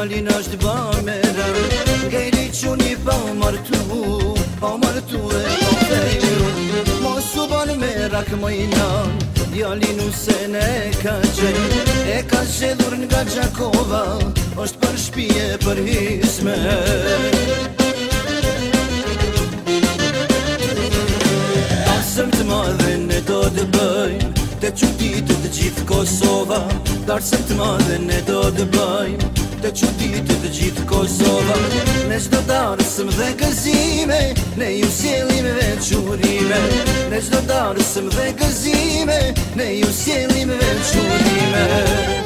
Fjallin është bame dhe Gejli që një pa o martu Pa o martu e po fejru Mosu su ban me rak më i na Fjallin u se ne ka që E ka që nga Gjakova është për shpije për hisme Asëm të madhe ne do të bëjmë Te qutitë të gjithë Kosova Darësëm të madhe ne do të bëjmë Reçudit të gjithë Kosova Ne qdo darësëm dhe gëzime Ne ju sjelim veç urime Ne qdo darësëm dhe gëzime Ne ju sjelim u urime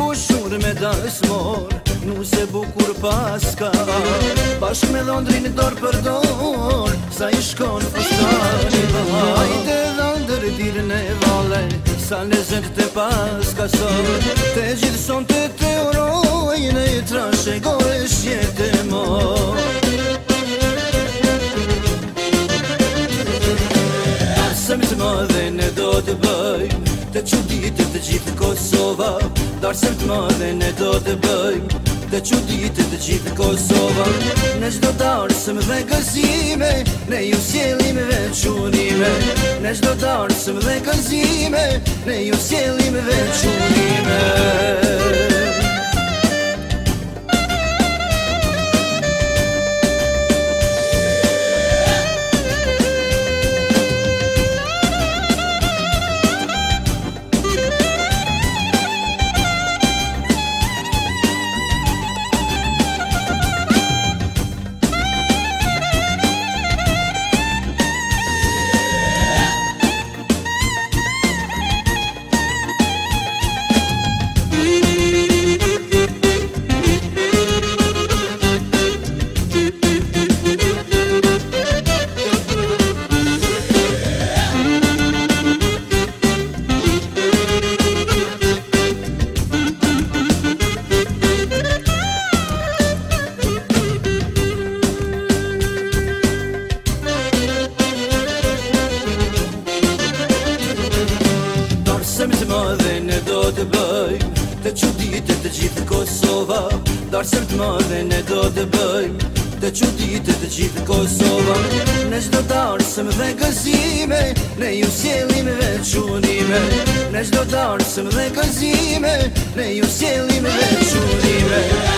mbushur me dasmor Nuse bukur paska Bashk me Londrin dor për dor Sa i shkon fështar Ajde dhandër dirë në vale Sa lezet të paska sot Te gjithë son të te uroj Në i trashe gore shjetë mor Asëm të dhe në do të bëj Të që ditë të gjithë Kosova dorë të mëdhe ne do të bëjmë Dhe që ditë të gjithë Kosova Në gjdo të dhe gëzime Ne ju sjelim e vequnime Në gjdo të arësëm dhe gëzime Ne ju sjelim e vequnime Në dhe gëzime që të gjithë Kosova Dar sërë të madhe ne do të bëj Të që të gjithë Kosova Ne zdo të sëm dhe gëzime Ne ju sjelim e qunime Ne zdo të sëm dhe gëzime Ne ju sjelim e qunime Ne